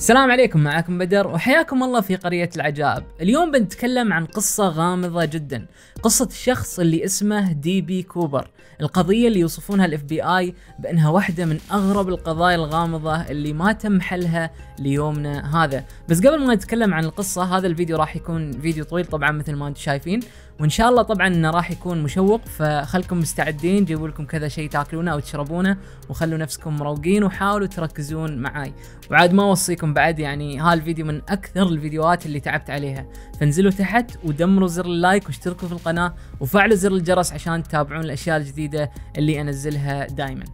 السلام عليكم معكم بدر وحياكم الله في قرية العجائب اليوم بنتكلم عن قصة غامضة جدا قصة الشخص اللي اسمه دي بي كوبر القضية اللي يوصفونها ال FBI بأنها واحدة من أغرب القضايا الغامضة اللي ما تم حلها ليومنا هذا. بس قبل ما نتكلم عن القصة هذا الفيديو راح يكون فيديو طويل طبعا مثل ما أنتم شايفين. وإن شاء الله طبعا إنه راح يكون مشوق فخلكم مستعدين جيبوا لكم كذا شيء تاكلونه أو تشربونه وخلوا نفسكم مروقين وحاولوا تركزون معاي. وعاد ما أوصيكم بعد يعني هالفيديو من أكثر الفيديوهات اللي تعبت عليها. فانزلوا تحت ودمروا زر ال like واشتركوا في القناة وفعلوا زر الجرس عشان تتابعون الأشياء الجديدة اللي أنزلها دائما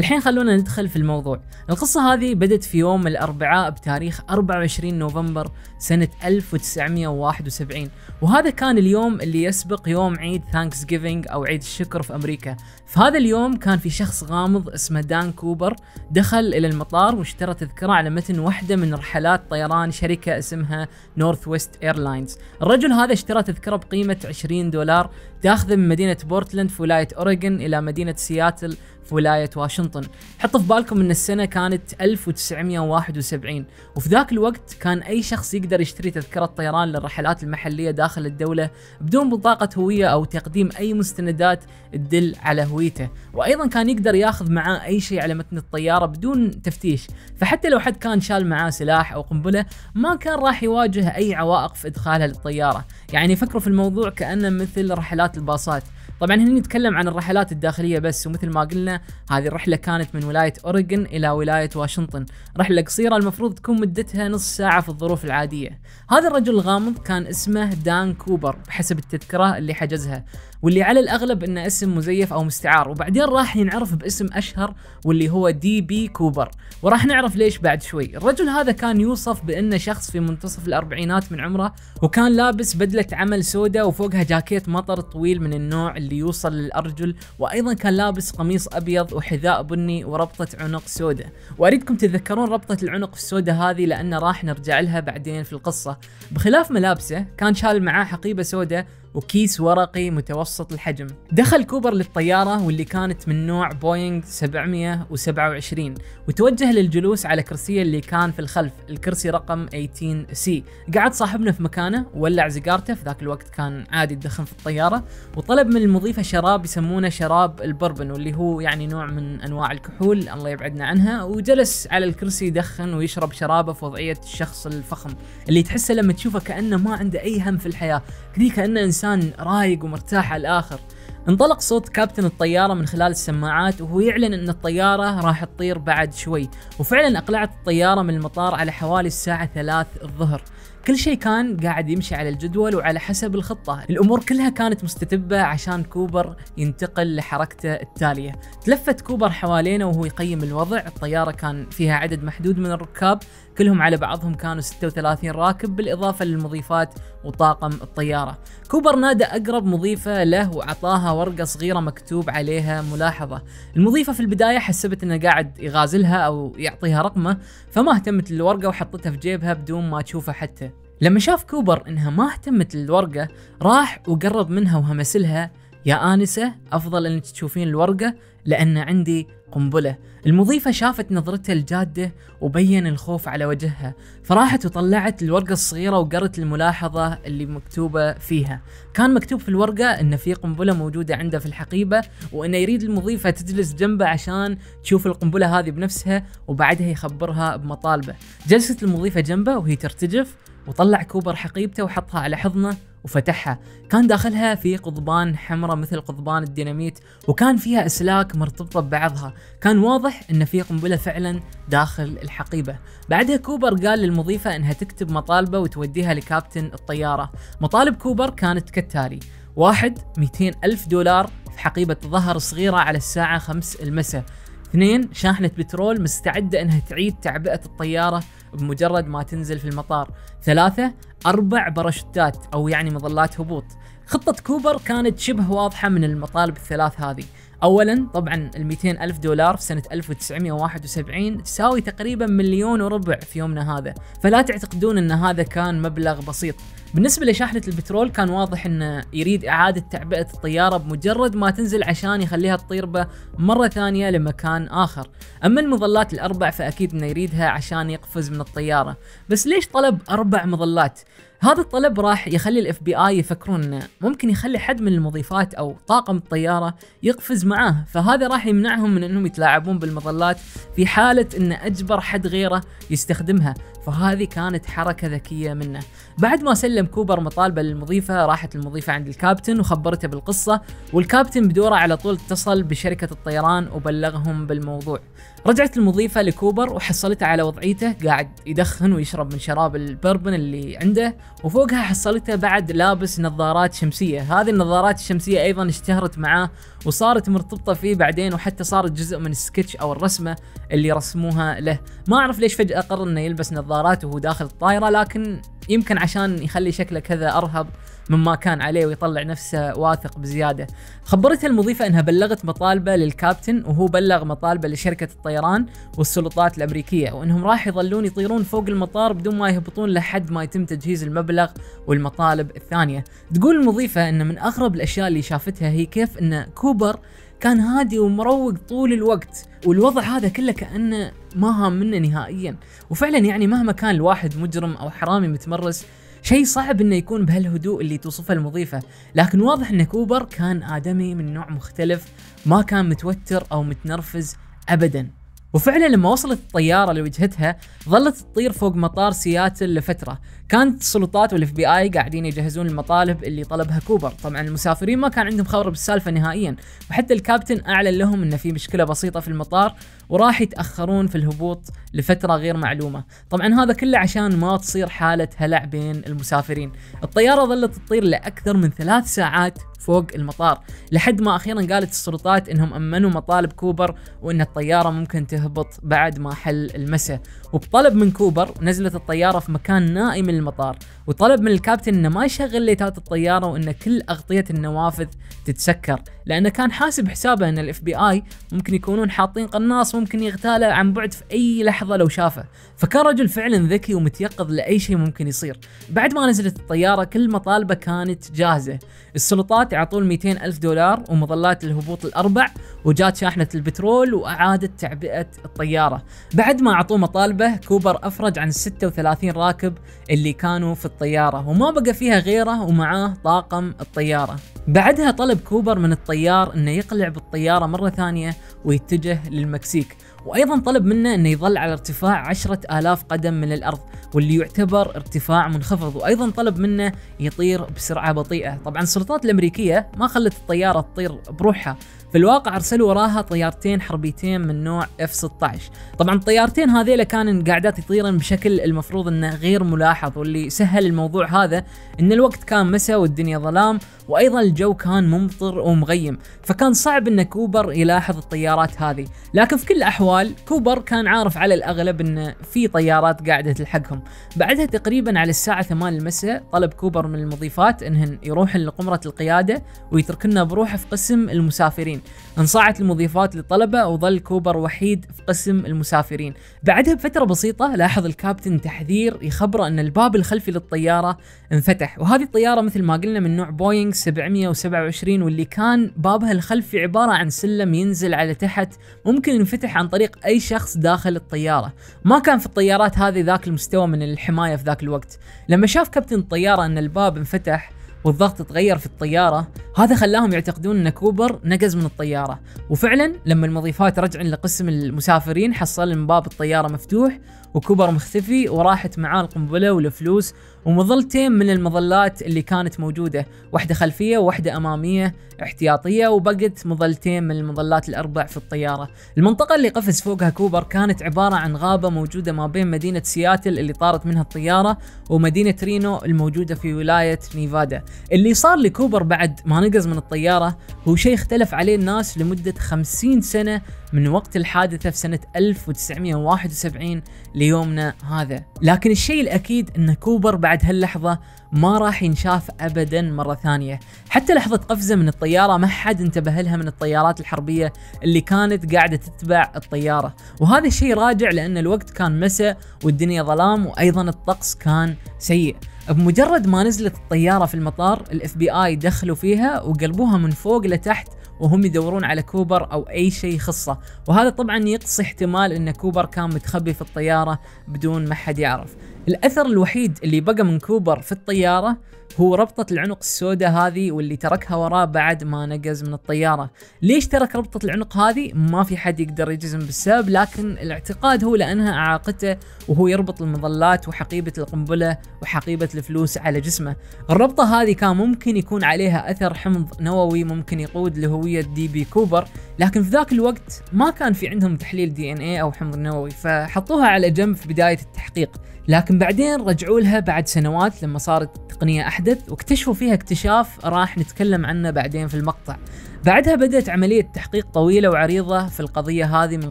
الحين خلونا ندخل في الموضوع. القصة هذه بدت في يوم الأربعاء بتاريخ 24 نوفمبر سنة 1971 وهذا كان اليوم اللي يسبق يوم عيد Thanksgiving أو عيد الشكر في أمريكا. في هذا اليوم كان في شخص غامض اسمه دان كوبر دخل إلى المطار واشترى تذكرة على متن واحدة من رحلات طيران شركة اسمها Northwest Airlines الرجل هذا اشترى تذكرة بقيمة 20 دولار تاخذه من مدينة بورتلاند في ولاية أوريغون إلى مدينة سياتل. في ولاية واشنطن. حطوا في بالكم إن السنة كانت 1971 وفي ذاك الوقت كان أي شخص يقدر يشتري تذكرة طيران للرحلات المحلية داخل الدولة بدون بطاقة هوية أو تقديم أي مستندات تدل على هويته. وأيضا كان يقدر ياخذ معاه أي شيء على متن الطيارة بدون تفتيش. فحتى لو حد كان شال معاه سلاح أو قنبلة ما كان راح يواجه أي عوائق في إدخالها للطيارة. يعني فكروا في الموضوع كأنه مثل رحلات الباصات. طبعا هنا نتكلم عن الرحلات الداخلية بس ومثل ما قلنا هذه الرحلة كانت من ولاية أوريغون إلى ولاية واشنطن. رحلة قصيرة المفروض تكون مدتها نص ساعة في الظروف العادية. هذا الرجل الغامض كان اسمه دان كوبر بحسب التذكرة اللي حجزها. واللي على الأغلب انه اسم مزيف أو مستعار. وبعدين راح ينعرف باسم أشهر واللي هو دي بي كوبر. وراح نعرف ليش بعد شوي. الرجل هذا كان يوصف بأنه شخص في منتصف الأربعينات من عمره وكان لابس بدلة عمل سوداء وفوقها جاكيت مطر طويل من النوع اللي يوصل للأرجل. وأيضا كان لابس قميص أبيض وحذاء بني وربطة عنق سوداء. وأريدكم تتذكرون ربطة العنق السوداء هذه لأن راح نرجع لها بعدين في القصة. بخلاف ملابسه كان شايل معاه حقيبة سوداء وكيس ورقي متوسط الحجم. دخل كوبر للطيارة واللي كانت من نوع بوينغ 727 وتوجه للجلوس على كرسيه اللي كان في الخلف الكرسي رقم 18 C قعد صاحبنا في مكانه وولع سيجارته في ذاك الوقت كان عادي يدخن في الطيارة وطلب من المضيفة شراب يسمونه شراب ال bourbon واللي هو يعني نوع من أنواع الكحول الله يبعدنا عنها وجلس على الكرسي يدخن ويشرب شرابه في وضعية الشخص الفخم اللي تحسه لما تشوفه كأنه ما عنده أي هم في الحياة كذي كأنه إنسان رايق ومرتاح على الآخر. انطلق صوت كابتن الطيارة من خلال السماعات وهو يعلن إن الطيارة راح تطير بعد شوي. وفعلا أقلعت الطيارة من المطار على حوالي الساعة ثلاث الظهر. كل شيء كان قاعد يمشي على الجدول وعلى حسب الخطة. الأمور كلها كانت مستتبة عشان كوبر ينتقل لحركته التالية. تلفت كوبر حوالينا وهو يقيم الوضع. الطيارة كان فيها عدد محدود من الركاب. كلهم على بعضهم كانوا 36 راكب بالإضافة للمضيفات وطاقم الطيارة. كوبر نادى أقرب مضيفة له وعطاها ورقة صغيرة مكتوب عليها ملاحظة. المضيفة في البداية حسبت أنه قاعد يغازلها أو يعطيها رقمه فما اهتمت للورقة وحطتها في جيبها بدون ما تشوفه حتى. لما شاف كوبر إنها ما اهتمت للورقة راح وقرب منها وهمس لها يا آنسة أفضل أنك تشوفين الورقة لأن عندي قنبلة. المضيفة شافت نظرتها الجادة وبين الخوف على وجهها فراحت وطلعت الورقة الصغيرة وقرت الملاحظة اللي مكتوبة فيها. كان مكتوب في الورقة إن في قنبلة موجودة عنده في الحقيبة وإنه يريد المضيفة تجلس جنبه عشان تشوف القنبلة هذه بنفسها وبعدها يخبرها بمطالبه. جلست المضيفة جنبه وهي ترتجف وطلع كوبر حقيبته وحطها على حضنه وفتحها. كان داخلها في قضبان حمراء مثل قضبان الديناميت وكان فيها أسلاك مرتبطة ببعضها. كان واضح إن في قنبلة فعلا داخل الحقيبة. بعدها كوبر قال للمضيفة إنها تكتب مطالبه وتوديها لكابتن الطيارة. مطالب كوبر كانت كالتالي واحد 200 ألف دولار في حقيبة ظهر صغيرة على الساعة 5 المساء. اثنين شاحنة بترول مستعدة إنها تعيد تعبئة الطيارة بمجرد ما تنزل في المطار. ثلاثة أربع باراشوتات أو يعني مظلات هبوط. خطة كوبر كانت شبه واضحة من المطالب الثلاث هذه. اولا طبعا ال 200 ألف دولار في سنة 1971 تساوي تقريبا مليون وربع في يومنا هذا. فلا تعتقدون إن هذا كان مبلغ بسيط. بالنسبة لشاحنة البترول كان واضح انه يريد إعادة تعبئة الطيارة بمجرد ما تنزل عشان يخليها تطير به مرة ثانية لمكان آخر. أما المظلات الأربع فأكيد إنه يريدها عشان يقفز من الطيارة. بس ليش طلب أربع مظلات؟ هذا الطلب راح يخلي ال FBI يفكرون إنه ممكن يخلي حد من المضيفات أو طاقم الطيارة يقفز معاه. فهذا راح يمنعهم من إنهم يتلاعبون بالمظلات في حالة إن أجبر حد غيره يستخدمها. فهذه كانت حركة ذكية منه. بعد ما سلم كوبر مطالبه للمضيفة راحت المضيفة عند الكابتن وخبرته بالقصة والكابتن بدوره على طول اتصل بشركة الطيران وبلغهم بالموضوع. رجعت المضيفة لكوبر وحصلته على وضعيته قاعد يدخن ويشرب من شراب البربن اللي عنده وفوقها حصلته بعد لابس نظارات شمسية. هذه النظارات الشمسية أيضا اشتهرت معاه وصارت مرتبطة فيه بعدين وحتى صارت جزء من السكتش أو الرسمة اللي رسموها له. ما أعرف ليش فجأة قرر أنه يلبس نظارات وهو داخل الطائرة لكن يمكن عشان يخلي شكله كذا أرهب مما كان عليه ويطلع نفسه واثق بزيادة. خبرتها المضيفة إنها بلغت مطالبه للكابتن وهو بلغ مطالبه لشركة الطيران والسلطات الأمريكية وإنهم راح يظلون يطيرون فوق المطار بدون ما يهبطون لحد ما يتم تجهيز المبلغ والمطالب الثانية. تقول المضيفة إن من أغرب الأشياء اللي شافتها هي كيف إن كوبر كان هادي ومروق طول الوقت والوضع هذا كله كأنه ما هام منه نهائيا وفعلا يعني مهما كان الواحد مجرم أو حرامي متمرس شيء صعب إنه يكون بهالهدوء اللي توصفه المضيفة. لكن واضح إن كوبر كان آدمي من نوع مختلف ما كان متوتر أو متنرفز ابدا. وفعلا لما وصلت الطيارة لوجهتها ظلت تطير فوق مطار سياتل لفترة. كانت السلطات وال FBI قاعدين يجهزون المطالب اللي طلبها كوبر. طبعا المسافرين ما كان عندهم خبر بالسالفة نهائيا وحتى الكابتن أعلن لهم إن في مشكلة بسيطة في المطار وراح يتأخرون في الهبوط لفترة غير معلومة. طبعا هذا كله عشان ما تصير حالة هلع بين المسافرين. الطيارة ظلت تطير لأكثر من ثلاث ساعات فوق المطار لحد ما أخيرا قالت السلطات إنهم أمنوا مطالب كوبر وإن الطيارة ممكن تهبط بعد ما حل المساء وبطلب من كوبر نزلت الطيارة في مكان نائي من المطار وطلب من الكابتن إنه ما يشغل ليتات الطيارة وإن كل أغطية النوافذ تتسكر. لأنه كان حاسب حسابه إن ال FBI ممكن يكونون حاطين قناص ممكن يغتاله عن بعد في أي لحظة لو شافه. فكان رجل فعلا ذكي ومتيقظ لأي شيء ممكن يصير. بعد ما نزلت الطيارة كل مطالبه كانت جاهزة. السلطات يعطون 200 ألف دولار ومظلات الهبوط الأربع وجات شاحنة البترول وأعادت تعبئة الطيارة. بعد ما أعطوه مطالبه كوبر أفرج عن 36 راكب اللي كانوا في الطيارة وما بقى فيها غيره ومعاه طاقم الطيارة. بعدها طلب كوبر من الطيار إنه يقلع بالطيارة مرة ثانية ويتجه للمكسيك. وأيضا طلب منه إنه يظل على ارتفاع عشرة آلاف قدم من الأرض واللي يعتبر ارتفاع منخفض. وأيضا طلب منه يطير بسرعة بطيئة. طبعا السلطات الأمريكية ما خلت الطيارة تطير بروحها. في الواقع أرسلوا وراها طيارتين حربيتين من نوع F 16 طبعا الطيارتين هذيلا كانن قاعدات يطيرن بشكل المفروض إنه غير ملاحظ واللي سهل الموضوع هذا إن الوقت كان مساء والدنيا ظلام وأيضا الجو كان ممطر ومغيم فكان صعب إن كوبر يلاحظ الطيارات هذه. لكن في كل الأحوال كوبر كان عارف على الأغلب إن في طيارات قاعدة تلحقهم. بعدها تقريبا على الساعة 8 المساء طلب كوبر من المضيفات إنهن يروحن لقمرة القيادة ويتركنه بروحه في قسم المسافرين. انصاعت المضيفات لطلبه وظل كوبر وحيد في قسم المسافرين. بعدها بفترة بسيطة لاحظ الكابتن تحذير يخبره أن الباب الخلفي للطيارة انفتح وهذه الطيارة مثل ما قلنا من نوع بوينغ 727 واللي كان بابها الخلفي عبارة عن سلم ينزل على تحت ممكن ينفتح عن طريق أي شخص داخل الطيارة. ما كان في الطيارات هذه ذاك المستوى من الحماية في ذاك الوقت. لما شاف كابتن الطيارة أن الباب انفتح والضغط تغير في الطيارة هذا خلاهم يعتقدون إن كوبر نقز من الطيارة. وفعلا لما المضيفات رجعن لقسم المسافرين حصل باب الطيارة مفتوح وكوبر مختفي وراحت معاه القنبلة والفلوس ومظلتين من المظلات اللي كانت موجودة واحدة خلفية وواحدة أمامية احتياطية وبقت مظلتين من المظلات الأربع في الطيارة. المنطقة اللي قفز فوقها كوبر كانت عبارة عن غابة موجودة ما بين مدينة سياتل اللي طارت منها الطيارة ومدينة رينو الموجودة في ولاية نيفادا. اللي صار لكوبر بعد ما نقز من الطيارة هو شيء اختلف عليه الناس لمدة 50 سنة من وقت الحادثة في سنة 1971 ليومنا هذا. لكن الشيء الأكيد أن كوبر بعد بعد هاللحظة ما راح ينشاف ابدا مرة ثانية. حتى لحظة قفزة من الطيارة ما حد انتبه لها من الطيارات الحربية اللي كانت قاعدة تتبع الطيارة. وهذا الشيء راجع لأن الوقت كان مساء والدنيا ظلام وأيضا الطقس كان سيء. بمجرد ما نزلت الطيارة في المطار ال FBI دخلوا فيها وقلبوها من فوق لتحت وهم يدورون على كوبر أو أي شيء يخصه. وهذا طبعا يقصي احتمال إن كوبر كان متخبي في الطيارة بدون ما حد يعرف. الأثر الوحيد اللي بقى من كوبر في الطيارة هو ربطة العنق السوداء هذه واللي تركها وراه بعد ما نقز من الطيارة. ليش ترك ربطة العنق هذه؟ ما في حد يقدر يجزم بالسبب لكن الاعتقاد هو لأنها أعاقته وهو يربط المظلات وحقيبة القنبلة وحقيبة الفلوس على جسمه. الربطة هذه كان ممكن يكون عليها أثر حمض نووي ممكن يقود لهوية دي بي كوبر لكن في ذاك الوقت ما كان في عندهم تحليل DNA أو حمض نووي فحطوها على جنب في بداية التحقيق. لكن بعدين رجعوا لها بعد سنوات لما صارت التقنية أحدث واكتشفوا فيها اكتشاف راح نتكلم عنه بعدين في المقطع. بعدها بدأت عملية تحقيق طويلة وعريضة في القضية هذه من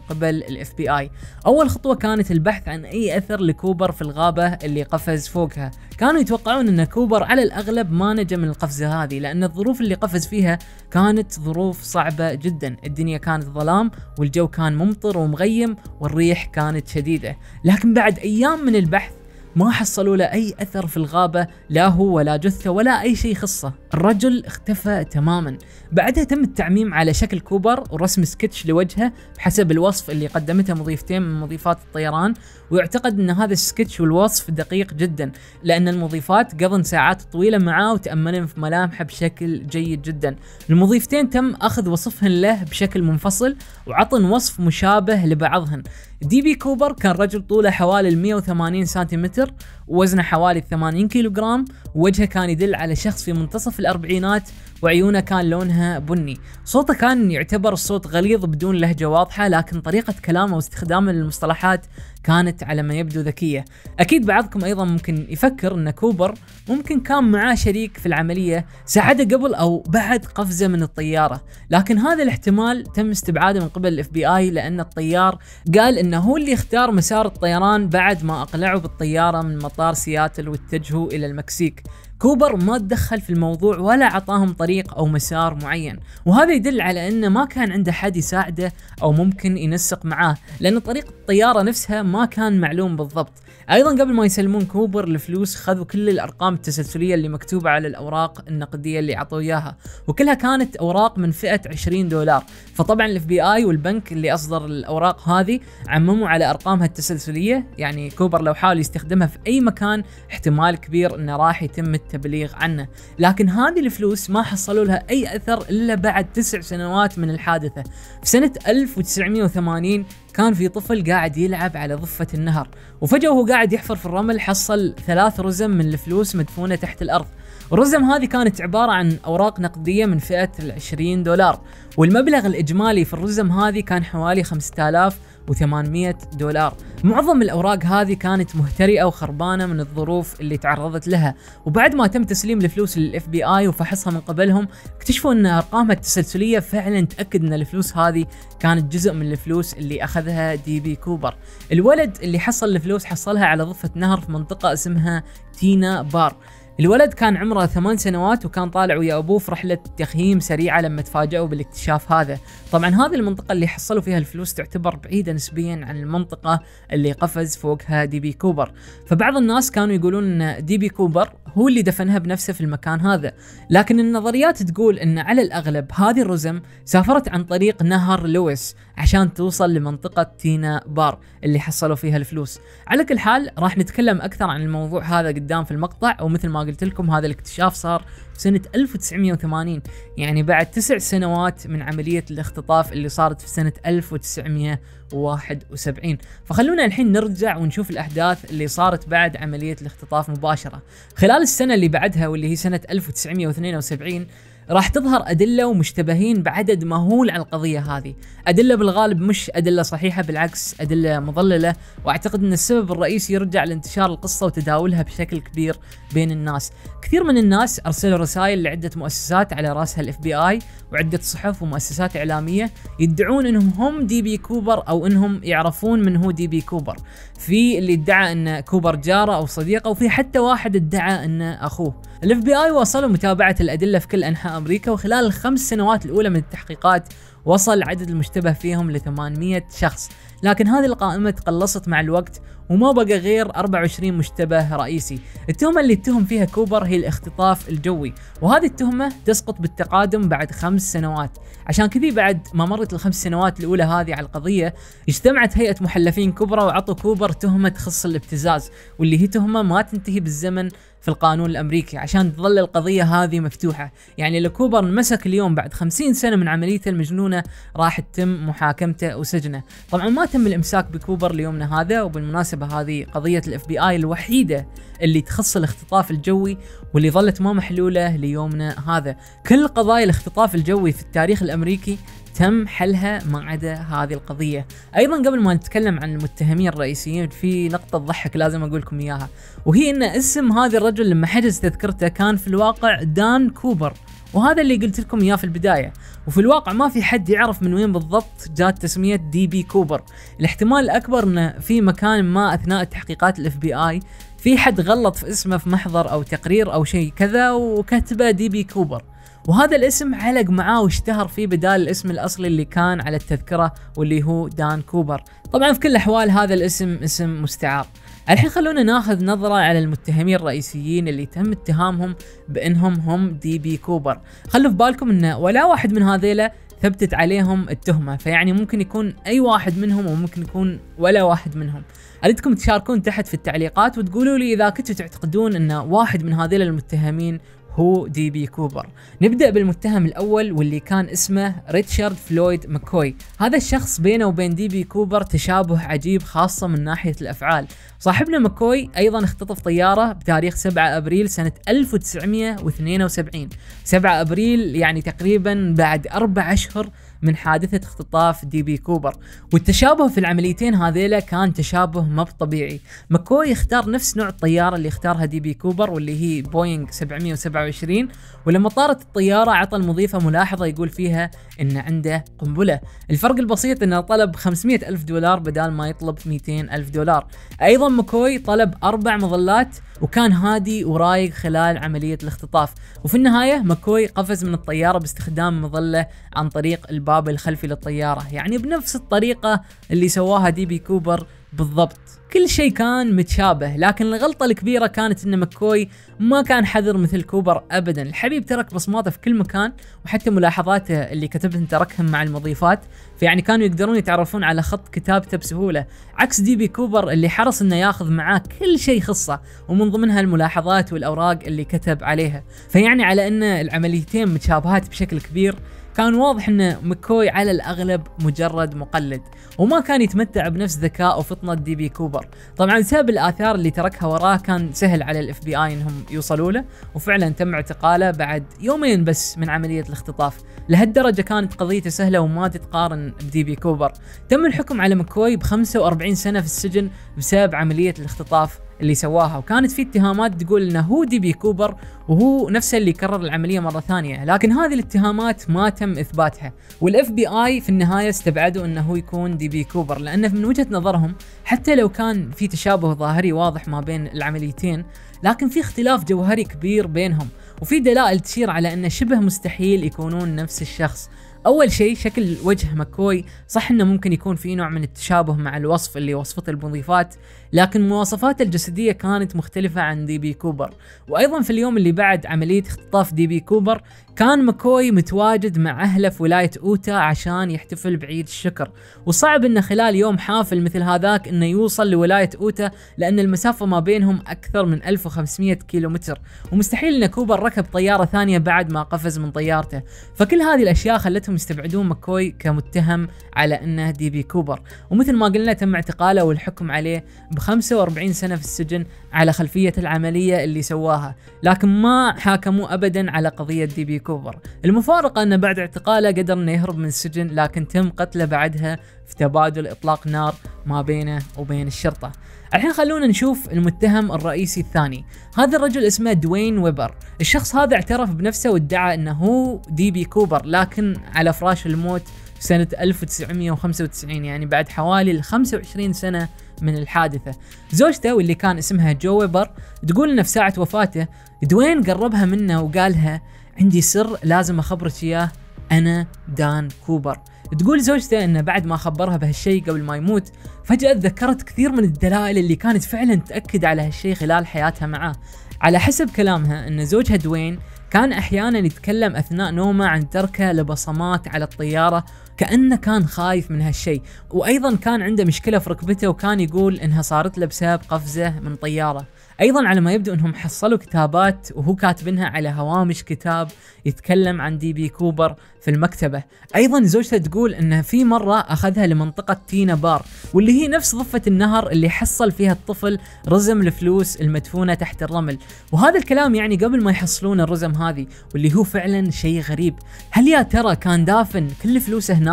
قبل ال FBI أول خطوة كانت البحث عن أي أثر لكوبر في الغابة اللي قفز فوقها. كانوا يتوقعون أن كوبر على الأغلب ما نجا من القفزة هذه لأن الظروف اللي قفز فيها كانت ظروف صعبة جدا. الدنيا كانت ظلام والجو كان ممطر ومغيم والريح كانت شديدة. لكن بعد أيام من البحث ما حصلوا له أي أثر في الغابة لا هو ولا جثة ولا أي شيء يخصه الرجل اختفى تماما. بعدها تم التعميم على شكل كوبر ورسم سكتش لوجهه بحسب الوصف اللي قدمته مضيفتين من مضيفات الطيران ويعتقد إن هذا السكتش والوصف دقيق جدا لأن المضيفات قضن ساعات طويلة معاه وتاملن في ملامحه بشكل جيد جدا. المضيفتين تم أخذ وصفهن له بشكل منفصل وعطن وصف مشابه لبعضهن. دي بي كوبر كان رجل طوله حوالي 180 سنتيمتر الصدر ووزنه حوالي 80 كيلوغرام ووجهه كان يدل على شخص في منتصف الأربعينات وعيونه كان لونها بني. صوته كان يعتبر صوت غليظ بدون لهجة واضحة لكن طريقة كلامه واستخدامه للمصطلحات كانت على ما يبدو ذكية. أكيد بعضكم أيضا ممكن يفكر أن كوبر ممكن كان معاه شريك في العملية ساعده قبل أو بعد قفزة من الطيارة. لكن هذا الاحتمال تم استبعاده من قبل ال FBI لأن الطيار قال أنه هو اللي اختار مسار الطيران بعد ما أقلعوا بالطيارة من مطار. سياتل واتجهوا إلى المكسيك. كوبر ما تدخل في الموضوع ولا عطاهم طريق أو مسار معين وهذا يدل على إنه ما كان عنده حد يساعده أو ممكن ينسق معاه لأن طريق الطيارة نفسها ما كان معلوم بالضبط. أيضا قبل ما يسلمون كوبر الفلوس خذوا كل الأرقام التسلسلية اللي مكتوبة على الأوراق النقدية اللي عطوه إياها وكلها كانت أوراق من فئة 20 دولار. فطبعا ال FBI والبنك اللي أصدر الأوراق هذه عمموا على أرقامها التسلسلية. يعني كوبر لو حاول يستخدمها في أي مكان احتمال كبير إنه راح يتم التبليغ عنه. لكن هذه الفلوس ما حصلوا لها أي أثر إلا بعد تسع سنوات من الحادثة. في سنة 1980 كان في طفل قاعد يلعب على ضفة النهر. وفجأة وهو قاعد يحفر في الرمل حصل ثلاث رزم من الفلوس مدفونة تحت الأرض. الرزم هذه كانت عبارة عن أوراق نقدية من فئة العشرين دولار. والمبلغ الإجمالي في الرزم هذه كان حوالي 5000 و800 دولار. معظم الأوراق هذه كانت مهترئة وخربانة من الظروف اللي تعرضت لها. وبعد ما تم تسليم الفلوس للإف بي آي وفحصها من قبلهم اكتشفوا أن أرقامها التسلسلية فعلا تأكد أن الفلوس هذه كانت جزء من الفلوس اللي أخذها دي بي كوبر. الولد اللي حصل الفلوس حصلها على ضفة نهر في منطقة اسمها تينا بار. الولد كان عمره ثمان سنوات وكان طالع ويا أبوه في رحلة تخييم سريعة لما تفاجئوا بالاكتشاف هذا، طبعا هذه المنطقة اللي حصلوا فيها الفلوس تعتبر بعيدة نسبيا عن المنطقة اللي قفز فوقها دي بي كوبر، فبعض الناس كانوا يقولون إن دي بي كوبر هو اللي دفنها بنفسه في المكان هذا، لكن النظريات تقول إن على الأغلب هذه الرزم سافرت عن طريق نهر لويس عشان توصل لمنطقة تينا بار اللي حصلوا فيها الفلوس. على كل حال راح نتكلم أكثر عن الموضوع هذا قدام في المقطع ومثل ما قلت لكم هذا الاكتشاف صار سنة 1980 يعني بعد تسع سنوات من عملية الاختطاف اللي صارت في سنة 1971 فخلونا الحين نرجع ونشوف الأحداث اللي صارت بعد عملية الاختطاف مباشرة. خلال السنة اللي بعدها واللي هي سنة 1972 راح تظهر أدلة ومشتبهين بعدد مهول على القضية هذه. أدلة بالغالب مش أدلة صحيحة بالعكس أدلة مضللة وأعتقد أن السبب الرئيسي يرجع لانتشار القصة وتداولها بشكل كبير بين الناس. كثير من الناس أرسلوا رسائل لعدة مؤسسات على رأسها الاف بي اي وعدة صحف ومؤسسات إعلامية يدعون أنهم هم دي بي كوبر أو أنهم يعرفون من هو دي بي كوبر. في اللي ادعى أن كوبر جاره أو صديقه وفي حتى واحد ادعى أنه أخوه. الاف بي آي واصلوا متابعة الأدلة في كل أنحاء أمريكا وخلال الخمس سنوات الأولى من التحقيقات وصل عدد المشتبه فيهم ل 800 شخص. لكن هذه القائمة تقلصت مع الوقت وما بقى غير 24 مشتبه رئيسي. التهمة اللي اتهم فيها كوبر هي الاختطاف الجوي وهذه التهمة تسقط بالتقادم بعد خمس سنوات. عشان كذي بعد ما مرت الخمس سنوات الأولى هذه على القضية اجتمعت هيئة محلفين كبرى وعطوا كوبر تهمة تخص الابتزاز واللي هي تهمة ما تنتهي بالزمن في القانون الأمريكي. عشان تظل القضية هذه مفتوحة، يعني لو كوبر انمسك اليوم بعد 50 سنة من عمليته المجنونة راح تتم محاكمته وسجنه، طبعا ما تم الإمساك بكوبر ليومنا هذا وبالمناسبة هذه قضية الاف بي اي الوحيدة اللي تخص الاختطاف الجوي واللي ظلت ما محلولة ليومنا هذا، كل قضايا الاختطاف الجوي في التاريخ الأمريكي تم حلها ما عدا هذه القضية. أيضا قبل ما نتكلم عن المتهمين الرئيسيين في نقطة تضحك لازم أقول لكم إياها وهي أن اسم هذا الرجل لما حجز تذكرته كان في الواقع دان كوبر. وهذا اللي قلت لكم إياه في البداية. وفي الواقع ما في حد يعرف من وين بالضبط جات تسمية دي بي كوبر الاحتمال الأكبر إنه في مكان ما أثناء تحقيقات الاف بي اي في حد غلط في اسمه في محضر أو تقرير أو شيء كذا وكتبه دي بي كوبر وهذا الاسم علق معاه واشتهر فيه بدال الاسم الأصلي اللي كان على التذكرة واللي هو دان كوبر طبعا في كل الأحوال هذا الاسم اسم مستعار. الحين خلونا ناخذ نظرة على المتهمين الرئيسيين اللي تم اتهامهم بأنهم هم دي بي كوبر. خلوا في بالكم إن ولا واحد من هذيلا ثبتت عليهم التهمة فيعني ممكن يكون أي واحد منهم وممكن يكون ولا واحد منهم. أريدكم تشاركون تحت في التعليقات وتقولوا لي إذا كنتوا تعتقدون إن واحد من هذيل المتهمين هو دي بي كوبر نبدأ بالمتهم الأول واللي كان اسمه ريتشارد فلويد ماكوي. هذا الشخص بينه وبين دي بي كوبر تشابه عجيب خاصة من ناحية الأفعال. صاحبنا ماكوي أيضا اختطف طيارة بتاريخ 7 أبريل سنة 1972 7 أبريل يعني تقريبا بعد أربع أشهر من حادثة اختطاف دي بي كوبر. والتشابه في العمليتين هذيلا كان تشابه ما طبيعي. ماكوي اختار نفس نوع الطيارة اللي اختارها دي بي كوبر واللي هي بوينغ 727 ولما طارت الطيارة عطى المضيفة ملاحظة يقول فيها إن عنده قنبلة. الفرق البسيط إنه طلب 500 ألف دولار بدال ما يطلب 200 ألف دولار. أيضا ماكوي طلب أربع مظلات وكان هادي ورايق خلال عملية الاختطاف. وفي النهاية ماكوي قفز من الطيارة باستخدام مظلة عن طريق الباب الخلفي للطيارة. يعني بنفس الطريقة اللي سواها دي بي كوبر بالضبط. كل شيء كان متشابه لكن الغلطة الكبيرة كانت إن ماكوي ما كان حذر مثل كوبر ابدا. الحبيب ترك بصماته في كل مكان وحتى ملاحظاته اللي كتبهم تركهم مع المضيفات. فيعني كانوا يقدرون يتعرفون على خط كتابته بسهولة عكس دي بي كوبر اللي حرص إنه ياخذ معاه كل شيء يخصه ومن ضمنها الملاحظات والأوراق اللي كتب عليها. فيعني على إن العمليتين متشابهات بشكل كبير كان واضح إن ماكوي على الأغلب مجرد مقلد وما كان يتمتع بنفس ذكاء وفطنة دي بي كوبر. طبعا بسبب الآثار اللي تركها وراه كان سهل على الاف بي اي إنهم يوصلوا له وفعلا تم اعتقاله بعد يومين بس من عملية الاختطاف. لهالدرجة كانت قضيته سهلة وما تتقارن بدي بي كوبر. تم الحكم على ماكوي ب 45 سنة في السجن بسبب عملية الاختطاف. اللي سواها. وكانت في اتهامات تقول إنه هو دي بي كوبر وهو نفسه اللي كرر العملية مرة ثانية. لكن هذه الاتهامات ما تم إثباتها. والاف بي اي في النهاية استبعدوا إنه هو يكون دي بي كوبر. لأنه من وجهة نظرهم حتى لو كان في تشابه ظاهري واضح ما بين العمليتين لكن في اختلاف جوهري كبير بينهم. وفي دلائل تشير على انه شبه مستحيل يكونون نفس الشخص. أول شيء شكل وجه ماكوي صح إنه ممكن يكون في نوع من التشابه مع الوصف اللي وصفته المضيفات. لكن مواصفاته الجسدية كانت مختلفة عن دي بي كوبر. وأيضا في اليوم اللي بعد عملية اختطاف دي بي كوبر كان ماكوي متواجد مع أهله في ولاية أوتا عشان يحتفل بعيد الشكر. وصعب إنه خلال يوم حافل مثل هذاك إنه يوصل لولاية أوتا لأن المسافة ما بينهم أكثر من 1500 كيلومتر. ومستحيل إن كوبر ركب طيارة ثانية بعد ما قفز من طيارته. فكل هذه الأشياء خلتهم يستبعدون ماكوي كمتهم على إنه دي بي كوبر. ومثل ما قلنا تم اعتقاله والحكم عليه 45 سنة في السجن على خلفية العملية اللي سواها لكن ما حاكموه ابدا على قضية دي بي كوبر المفارقة أنه بعد اعتقاله قدر أنه يهرب من السجن لكن تم قتله بعدها في تبادل إطلاق نار ما بينه وبين الشرطة. الحين خلونا نشوف المتهم الرئيسي الثاني. هذا الرجل اسمه دوين ويبر. الشخص هذا اعترف بنفسه وادعى أنه هو دي بي كوبر لكن على فراش الموت سنة 1995 يعني بعد حوالي 25 سنة من الحادثة. زوجته واللي كان اسمها جو ويبر تقول إنه في ساعة وفاته دوين قربها منه وقالها عندي سر لازم أخبرك إياه أنا دان كوبر. تقول زوجته إنه بعد ما خبرها بهالشيء قبل ما يموت فجأة تذكرت كثير من الدلائل اللي كانت فعلا تأكد على هالشيء خلال حياتها معاه. على حسب كلامها إن زوجها دوين كان أحيانا يتكلم أثناء نومه عن تركه لبصمات على الطيارة كأنه كان خايف من هالشيء وأيضا كان عنده مشكلة في ركبته وكان يقول إنها صارت له بسبب قفزة من طيارة. أيضا على ما يبدو إنهم حصلوا كتابات وهو كاتبينها على هوامش كتاب يتكلم عن دي بي كوبر في المكتبة. أيضا زوجته تقول إنه في مرة أخذها لمنطقة تينا بار واللي هي نفس ضفة النهر اللي حصل فيها الطفل رزم الفلوس المدفونة تحت الرمل. وهذا الكلام يعني قبل ما يحصلون الرزم هذه واللي هو فعلا شيء غريب. هل يا ترى كان دافن كل فلوسه هناك؟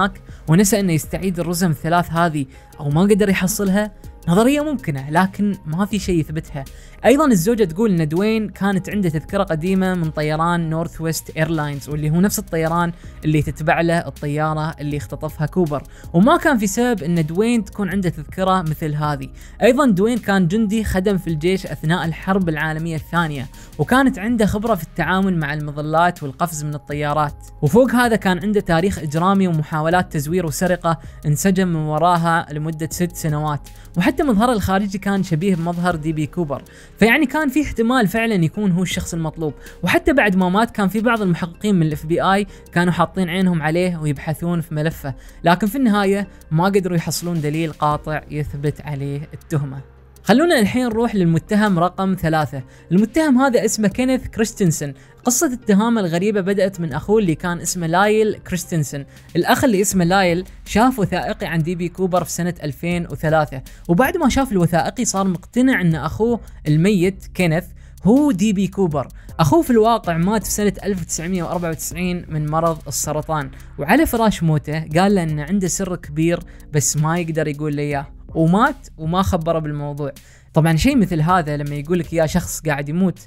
ونسى إنه يستعيد الرزم الثلاث هذه أو ما قدر يحصلها. نظرية ممكنة لكن ما في شيء يثبتها. أيضا الزوجة تقول إن دوين كانت عنده تذكرة قديمة من طيران Northwest Airlines واللي هو نفس الطيران اللي تتبع له الطيارة اللي اختطفها كوبر. وما كان في سبب إن دوين تكون عنده تذكرة مثل هذه. أيضا دوين كان جندي خدم في الجيش أثناء الحرب العالمية الثانية وكانت عنده خبرة في التعامل مع المظلات والقفز من الطيارات. وفوق هذا كان عنده تاريخ إجرامي ومحاولات تزوير وسرقة انسجن من وراها لمدة ست سنوات. وحتى مظهره الخارجي كان شبيه بمظهر دي بي كوبر. فيعني كان في احتمال فعلا يكون هو الشخص المطلوب. وحتى بعد ما مات كان في بعض المحققين من ال FBI كانوا حاطين عينهم عليه ويبحثون في ملفه. لكن في النهاية ما قدروا يحصلون دليل قاطع يثبت عليه التهمة. خلونا الحين نروح للمتهم رقم ثلاثة. المتهم هذا اسمه كينيث كريستنسن. قصة اتهامه الغريبة بدأت من أخوه اللي كان اسمه لايل كريستنسن. الأخ اللي اسمه لايل شاف وثائقي عن دي بي كوبر في سنة 2003 وبعد ما شاف الوثائقي صار مقتنع أن أخوه الميت كينيث هو دي بي كوبر. أخوه في الواقع مات في سنة 1994 من مرض السرطان. وعلى فراش موته قال له انه عنده سر كبير بس ما يقدر يقول له إياه. ومات وما خبره بالموضوع. طبعا شيء مثل هذا لما يقول لك إياه شخص قاعد يموت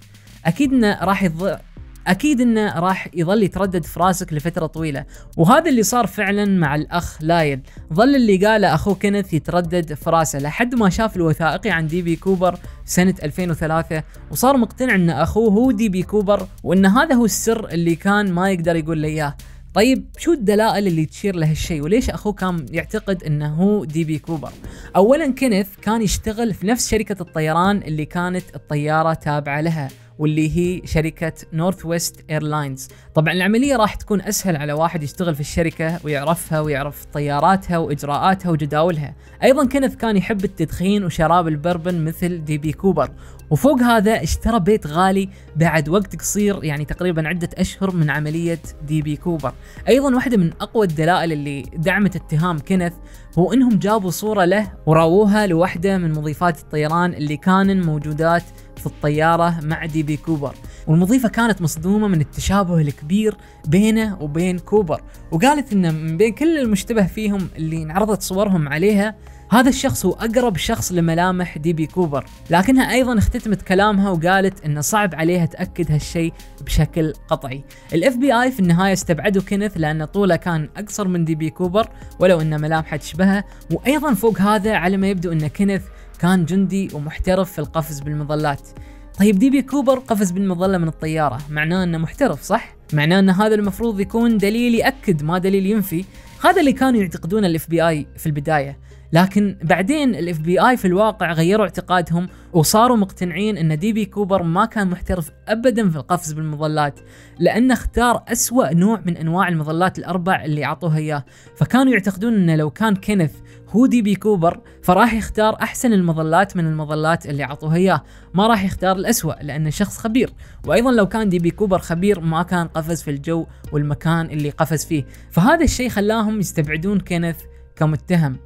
أكيد إنه راح يض... أكيد إنه راح يظل يتردد في راسك لفترة طويلة. وهذا اللي صار فعلا مع الأخ لايل ظل اللي قاله أخوه كينيث يتردد في راسه لحد ما شاف الوثائقي عن دي بي كوبر سنة 2003 وصار مقتنع إن أخوه هو دي بي كوبر وإن هذا هو السر اللي كان ما يقدر يقول له إياه. طيب شو الدلائل اللي تشير لهالشيء؟ وليش أخوه كان يعتقد إنه هو دي بي كوبر اولا كينيث كان يشتغل في نفس شركة الطيران اللي كانت الطيارة تابعة لها واللي هي شركة Northwest Airlines طبعا العملية راح تكون أسهل على واحد يشتغل في الشركة ويعرفها ويعرف طياراتها وإجراءاتها وجداولها. أيضا كينيث كان يحب التدخين وشراب البربن مثل دي بي كوبر وفوق هذا اشترى بيت غالي بعد وقت قصير يعني تقريبا عدة أشهر من عملية دي بي كوبر. أيضا واحدة من أقوى الدلائل اللي دعمت اتهام كينيث هو إنهم جابوا صورة له وراووها لوحدة من مضيفات الطيران اللي كانن موجودات في الطيارة مع دي بي كوبر. والمضيفة كانت مصدومة من التشابه الكبير بينه وبين كوبر وقالت إن من بين كل المشتبه فيهم اللي انعرضت صورهم عليها هذا الشخص هو أقرب شخص لملامح دي بي كوبر. لكنها أيضا اختتمت كلامها وقالت انه صعب عليها تأكد هالشيء بشكل قطعي. ال FBI في النهاية استبعدوا كينيث لأن طوله كان أقصر من دي بي كوبر ولو إن ملامحه تشبهه. وأيضا فوق هذا على ما يبدو إن كينيث كان جندي ومحترف في القفز بالمظلات. طيب دي بي كوبر قفز بالمظلة من الطيارة معناه إنه محترف صح؟ معناه إن هذا المفروض يكون دليل يأكد ما دليل ينفي. هذا اللي كانوا يعتقدونه ال FBI في البداية. لكن بعدين ال FBI في الواقع غيروا اعتقادهم وصاروا مقتنعين إن دي بي كوبر ما كان محترف ابدا في القفز بالمظلات لأنه اختار أسوأ نوع من أنواع المظلات الأربع اللي أعطوها إياه. فكانوا يعتقدون إنه لو كان كينيث هو دي بي كوبر فراح يختار أحسن المظلات من المظلات اللي اعطوها إياه. ما راح يختار الأسوأ لأنه شخص خبير. وأيضا لو كان دي بي كوبر خبير ما كان قفز في الجو والمكان اللي قفز فيه. فهذا الشيء خلاهم يستبعدون كينيث كمتهم.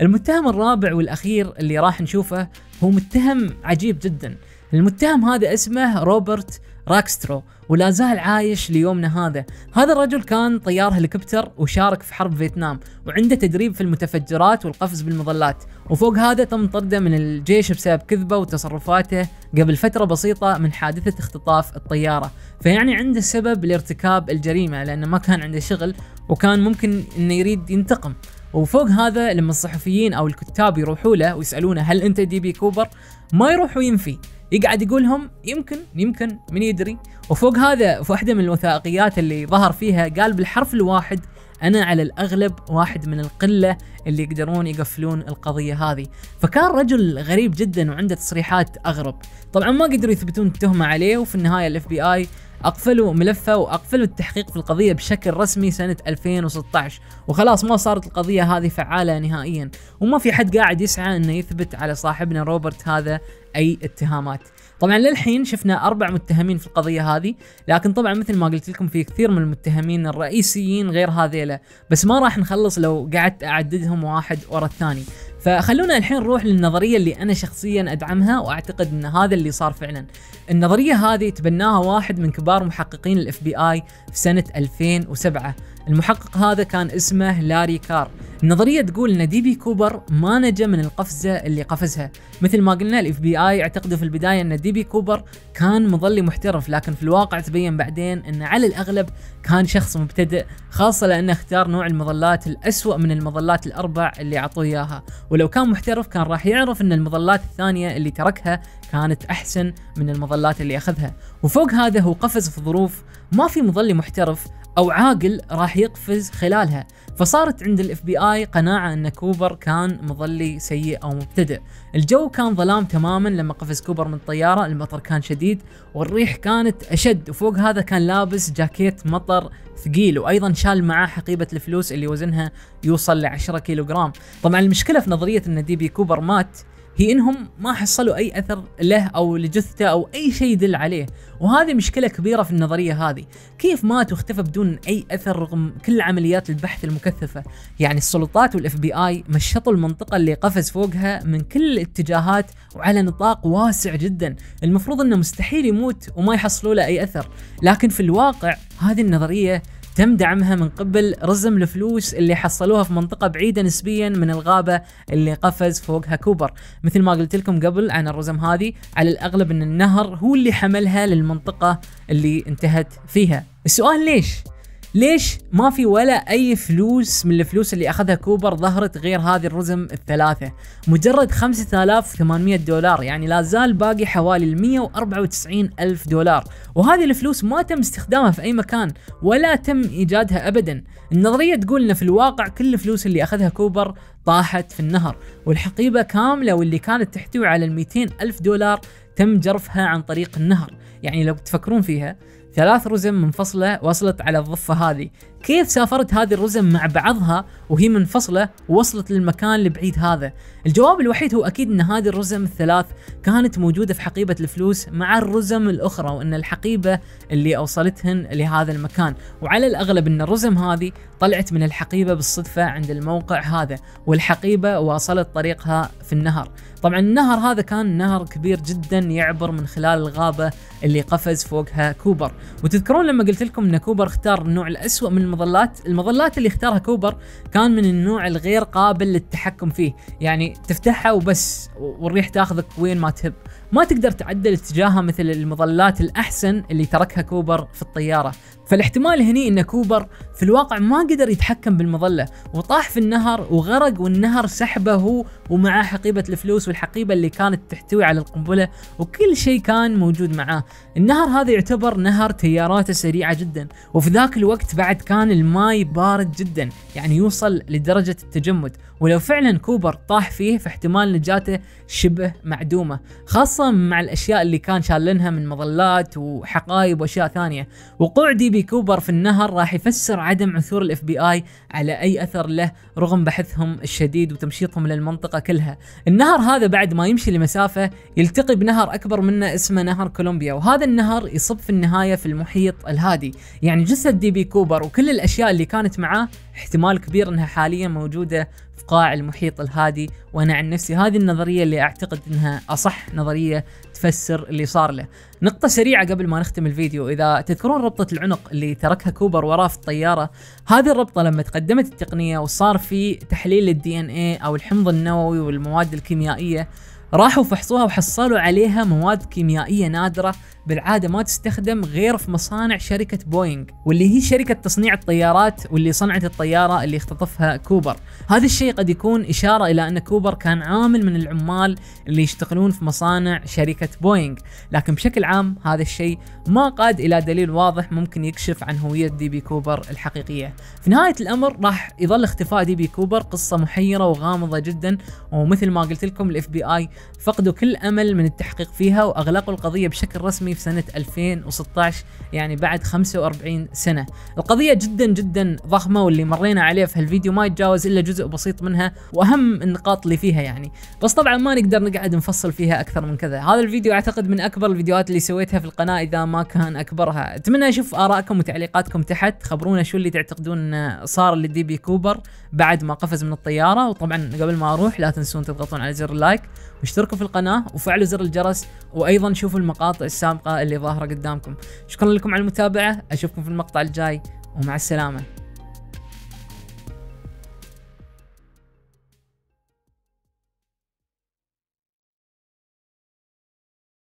المتهم الرابع والأخير اللي راح نشوفه هو متهم عجيب جدا. المتهم هذا اسمه روبرت راكسترو. ولا زال عايش ليومنا هذا. هذا الرجل كان طيار هليكوبتر وشارك في حرب فيتنام وعنده تدريب في المتفجرات والقفز بالمظلات. وفوق هذا تم طرده من الجيش بسبب كذبه وتصرفاته قبل فترة بسيطة من حادثة اختطاف الطيارة. فيعني عنده سبب لارتكاب الجريمة لأنه ما كان عنده شغل وكان ممكن إنه يريد ينتقم. وفوق هذا لما الصحفيين أو الكتاب يروحوا له ويسألونه هل أنت دي بي كوبر؟ ما يروح وينفي. يقعد يقول لهم يمكن يمكن من يدري. وفوق هذا في واحدة من الوثائقيات اللي ظهر فيها قال بالحرف الواحد أنا على الأغلب واحد من القلة اللي يقدرون يقفلون القضية هذه. فكان رجل غريب جدا وعنده تصريحات أغرب. طبعا ما قدروا يثبتون التهمه عليه وفي النهاية ال FBI أقفلوا ملفه وأقفلوا التحقيق في القضية بشكل رسمي سنة 2016 وخلاص ما صارت القضية هذه فعالة نهائيا. وما في حد قاعد يسعى إنه يثبت على صاحبنا روبرت هذا أي اتهامات. طبعا للحين شفنا أربع متهمين في القضية هذه لكن طبعا مثل ما قلت لكم في كثير من المتهمين الرئيسيين غير هذيلا بس ما راح نخلص لو قعدت أعددهم واحد ورا الثاني. فخلونا الحين نروح للنظرية اللي أنا شخصيا أدعمها وأعتقد إن هذا اللي صار فعلا. النظرية هذه تبناها واحد من كبار محققين ال FBI في سنة 2007 المحقق هذا كان اسمه لاري كار. النظرية تقول إن دي بي كوبر ما نجا من القفزة اللي قفزها. مثل ما قلنا ال FBI اعتقدوا في البداية إن دي بي كوبر كان مظلي محترف لكن في الواقع تبين بعدين إن على الأغلب كان شخص مبتدئ خاصة لأنه اختار نوع المظلات الأسوأ من المظلات الأربع اللي أعطوه إياها. ولو كان محترف كان راح يعرف إن المظلات الثانية اللي تركها كانت أحسن من المظلات اللي أخذها. وفوق هذا هو قفز في ظروف ما في مظلي محترف أو عاقل راح يقفز خلالها. فصارت عند ال FBI قناعة أن كوبر كان مظلي سيء أو مبتدئ. الجو كان ظلام تماما لما قفز كوبر من الطيارة المطر كان شديد والريح كانت أشد. وفوق هذا كان لابس جاكيت مطر ثقيل وأيضا شال معاه حقيبة الفلوس اللي وزنها يوصل ل 10 كيلوغرام. طبعا المشكلة في نظرية إن دي بي كوبر مات هي إنهم ما حصلوا أي أثر له أو لجثته أو أي شيء يدل عليه. وهذه مشكلة كبيرة في النظرية هذه. كيف مات واختفى بدون أي أثر رغم كل عمليات البحث المكثفة؟ يعني السلطات وال FBI مشطوا المنطقة اللي قفز فوقها من كل الاتجاهات وعلى نطاق واسع جدا. المفروض إنه مستحيل يموت وما يحصلوا له أي أثر. لكن في الواقع هذه النظرية تم دعمها من قبل رزم الفلوس اللي حصلوها في منطقة بعيدة نسبيا من الغابة اللي قفز فوقها كوبر مثل ما قلت لكم قبل عن الرزم هذه على الأغلب أن النهر هو اللي حملها للمنطقة اللي انتهت فيها السؤال ليش؟ ليش ما في ولا أي فلوس من الفلوس اللي أخذها كوبر ظهرت غير هذه الرزم الثلاثة؟ مجرد 5800 دولار يعني لا زال باقي حوالي 194 ألف دولار. وهذه الفلوس ما تم استخدامها في أي مكان ولا تم إيجادها ابدا. النظرية تقول إن في الواقع كل الفلوس اللي أخذها كوبر طاحت في النهر والحقيبة كاملة واللي كانت تحتوي على ال 200 ألف دولار تم جرفها عن طريق النهر. يعني لو تفكرون فيها ثلاث رزم منفصلة وصلت على الضفة هذه. كيف سافرت هذه الرزم مع بعضها وهي منفصلة ووصلت للمكان البعيد هذا؟ الجواب الوحيد هو أكيد أن هذه الرزم الثلاث كانت موجودة في حقيبة الفلوس مع الرزم الأخرى وأن الحقيبة اللي أوصلتهن لهذا المكان. وعلى الأغلب أن الرزم هذه طلعت من الحقيبة بالصدفة عند الموقع هذا والحقيبة واصلت طريقها في النهر. طبعا النهر هذا كان نهر كبير جدا يعبر من خلال الغابة اللي قفز فوقها كوبر. وتذكرون لما قلت لكم إن كوبر اختار النوع الأسوأ من المظلات؟ المظلات اللي اختارها كوبر كان من النوع الغير قابل للتحكم فيه. يعني تفتحها وبس والريح تاخذك وين ما تهب. ما تقدر تعدل اتجاهها مثل المظلات الأحسن اللي تركها كوبر في الطيارة. فالاحتمال هني إن كوبر في الواقع ما قدر يتحكم بالمظلة وطاح في النهر وغرق والنهر سحبه هو ومعاه حقيبة الفلوس والحقيبة اللي كانت تحتوي على القنبلة وكل شيء كان موجود معاه. النهر هذا يعتبر نهر تياراته سريعة جدا وفي ذاك الوقت بعد كان الماي بارد جدا يعني يوصل لدرجة التجمد. ولو فعلا كوبر طاح فيه فاحتمال نجاته شبه معدومة خاصة مع الأشياء اللي كان شالنها من مظلات وحقائب وأشياء ثانية. وقوع دي بي كوبر في النهر راح يفسر عدم عثور ال FBI على أي أثر له رغم بحثهم الشديد وتمشيطهم للمنطقة كلها. النهر هذا بعد ما يمشي لمسافة يلتقي بنهر أكبر منه اسمه نهر كولومبيا وهذا النهر يصب في النهاية في المحيط الهادي. يعني جثه دي بي كوبر وكل الأشياء اللي كانت معاه احتمال كبير إنها حاليا موجودة قاع المحيط الهادي وأنا عن نفسي هذه النظرية اللي أعتقد إنها أصح نظرية تفسر اللي صار له. نقطة سريعة قبل ما نختم الفيديو، إذا تذكرون ربطة العنق اللي تركها كوبر وراه في الطيارة، هذه الربطة لما تقدمت التقنية وصار في تحليل لل DNA أو الحمض النووي والمواد الكيميائية راحوا فحصوها وحصلوا عليها مواد كيميائية نادرة بالعادة ما تستخدم غير في مصانع شركة بوينغ واللي هي شركة تصنيع الطيارات واللي صنعت الطيارة اللي اختطفها كوبر. هذا الشيء قد يكون إشارة إلى أن كوبر كان عامل من العمال اللي يشتغلون في مصانع شركة بوينغ. لكن بشكل عام هذا الشيء ما قاد إلى دليل واضح ممكن يكشف عن هوية دي بي كوبر الحقيقية. في نهاية الأمر راح يظل اختفاء دي بي كوبر قصة محيرة وغامضة جدا ومثل ما قلت لكم ال FBI فقدوا كل أمل من التحقيق فيها وأغلقوا القضية بشكل رسمي في سنة 2016 يعني بعد 45 سنة. القضية جدا جدا ضخمة واللي مرينا عليه في هالفيديو ما يتجاوز إلا جزء بسيط منها وأهم النقاط اللي فيها يعني، بس طبعا ما نقدر نقعد نفصل فيها أكثر من كذا. هذا الفيديو أعتقد من أكبر الفيديوهات اللي سويتها في القناة إذا ما كان أكبرها. أتمنى أشوف آرائكم وتعليقاتكم تحت، خبرونا شو اللي تعتقدون صار لدي بي كوبر بعد ما قفز من الطيارة وطبعا قبل ما أروح لا تنسون تضغطون على زر اللايك واشتركوا في القناة وفعلوا زر الجرس وأيضا شوفوا المقاطع السابقة اللي ظاهرة قدامكم. شكرا لكم على المتابعة أشوفكم في المقطع الجاي ومع السلامة.